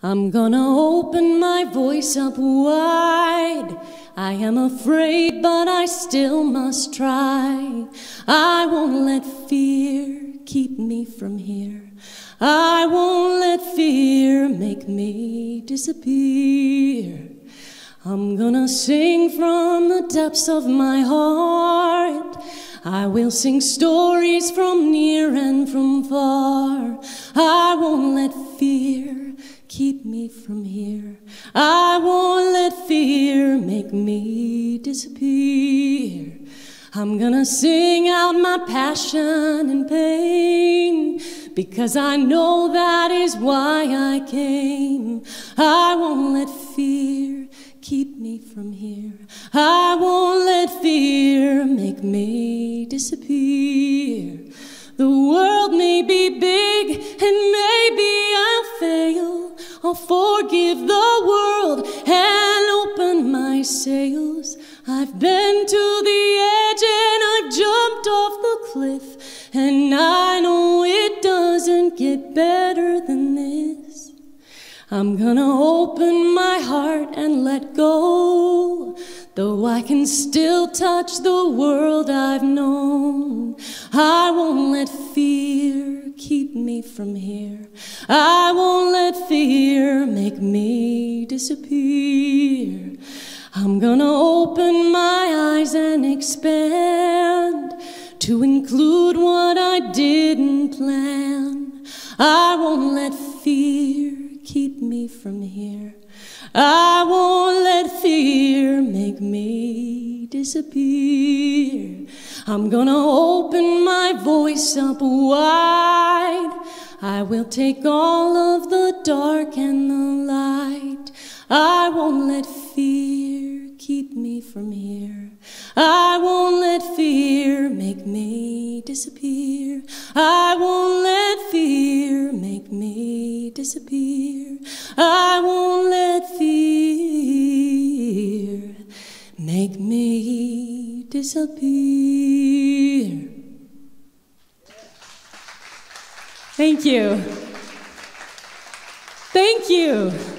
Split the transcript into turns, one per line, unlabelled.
I'm gonna open my voice up wide. I am afraid, but I still must try. I won't let fear keep me from here. I won't let fear make me disappear. I'm gonna sing from the depths of my heart. I will sing stories from near and from far. I won't let fear keep me from here. I won't let fear make me disappear. I'm gonna sing out my passion and pain because I know that is why I came. I won't let fear keep me from here. I won't let fear make me disappear. The world may be big and maybe I'll fail. I'll forgive the world and open my sails. I've been to the edge and I've jumped off the cliff, and I know it doesn't get better than this. I'm gonna open my heart and let go, though I can still touch the world I've known. I won't let fear keep me from here. I won't let fear make me disappear. I'm gonna open my eyes and expand to include what I didn't plan. I won't let fear keep me from here. I won't let fear make me disappear. I'm gonna open my voice up wide. I will take all of the dark and the light. I won't let fear keep me from here. I won't let fear make me disappear. I won't let disappear. I won't let fear make me disappear. Thank you. Thank you.